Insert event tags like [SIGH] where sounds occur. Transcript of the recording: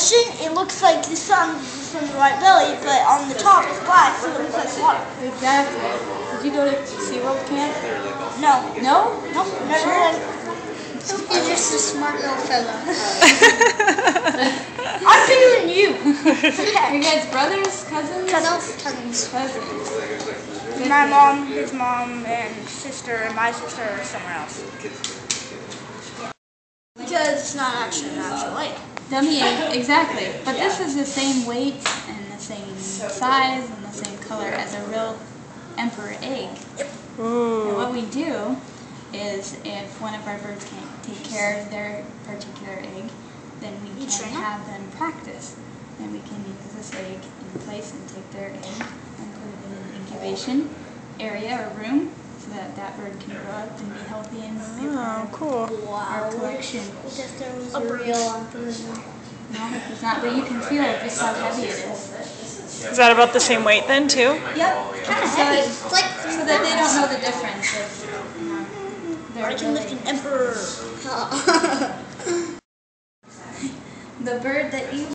ocean, it looks like the sun is in the right belly, but on the top it's black, so it looks like water. Exactly. Did you go to SeaWorld camp? No. No? Nope, never been. You're just a smart little fella. [LAUGHS] I'm bigger than you. Are you guys brothers, cousins? Cousins. Cousins. Cousins. My mom, his mom, and sister, and my sister are somewhere else. Because it's not actually an actual lake. Dummy egg, [LAUGHS] exactly. But this is the same weight and the same size and the same color as a real emperor egg. Mm. And what we do is if one of our birds can't take care of their particular egg, then we You can have them practice. And we can use this egg in place and take their egg and put it in an incubation area or room so that that bird can grow up and be healthy and be a part of cool. our collection. Just there was a real on No, it's not, but you can feel it just how heavy it is. Is that about the same weight then too? Yep. Kind of heavy. it- It's like so that they don't know the difference of you know, I can lift an emperor. [LAUGHS] The bird that you